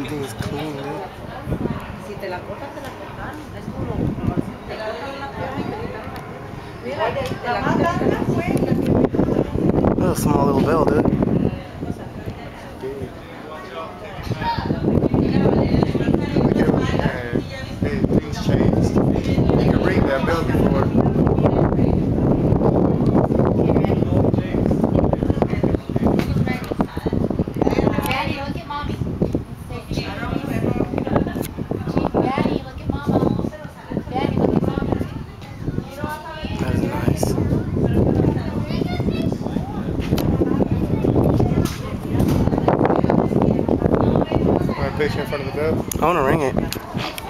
everything is clean, man. That's a small little bell, dude. in front of the? I want to ring it.